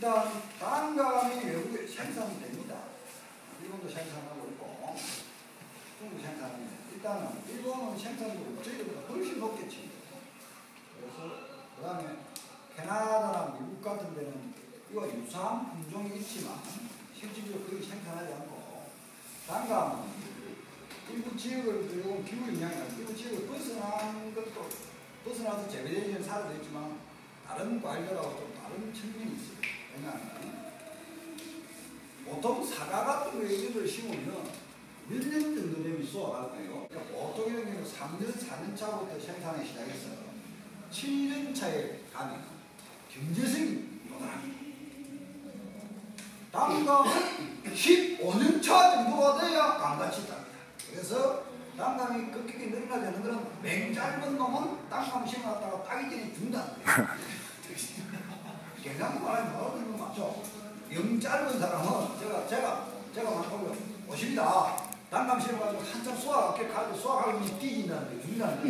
일단 단감이 외국에 생산이 됩니다. 일본도 생산하고 있고 중국도 생산합니다. 일단은 일본은 생산도 저희보다 훨씬 높겠지. 그래서 그 다음에 캐나다나 미국 같은 데는 이거 유사한 품종이 있지만 실질적으로 거의 생산하지 않고 단감은 일부 지역을 그리고 기후 영향이나 일부 지역을 벗어난 것도 벗어나서 재배되는 사례도 있지만 다른 과일들하고 좀 다른 측면이 있어요. 왜냐하면 보통 사과 같은 걸 심으면 몇 년 정도 되면 거예요. 그러니까 보통 이런 경우는 3년, 4년 차부터 생산을 시작해서 7년 차에 가면 경제성이 도달합니다. 단감은 15년 차 정도가 돼야 감같이 답니다. 그래서 단감이 급격히 늘어나자는 것은 맹짧은 놈은 단감 심어놨다가 따기 전에. 괜찮은 말하면 거 맞죠? 영 짧은 사람은 제가 제가 제가 만나보면 오십니다. 단감 심어가지고 한참 수확할게 가지고 뒤진다는 거예요. 준다는 거예요.